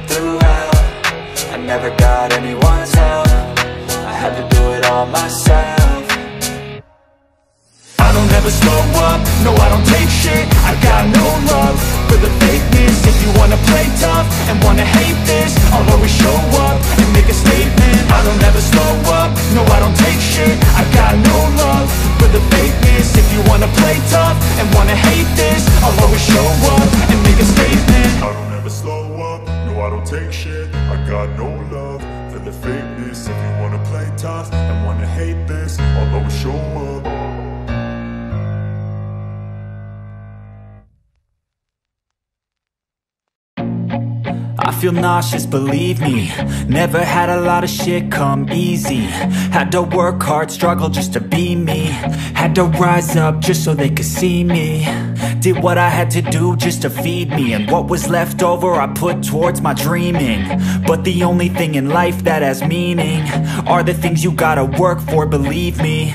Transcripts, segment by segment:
I never got anyone's help. I had to do it all myself. I don't ever slow up, no I don't take shit. I got no love for the fakeness. If you wanna play tough and wanna hate this I'll always show up I shit. I got no love for the fakeness. If you wanna play tough and wanna hate this I'll always show up. I feel nauseous, believe me. Never had a lot of shit come easy. Had to work hard, struggle just to be me. Had to rise up just so they could see me Did what I had to do just to feed me And what was left over I put towards my dreaming. But the only thing in life that has meaning Are the things you gotta work for, believe me.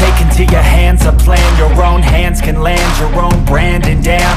Take into your hands a plan Your own hands can land your own brand And damn,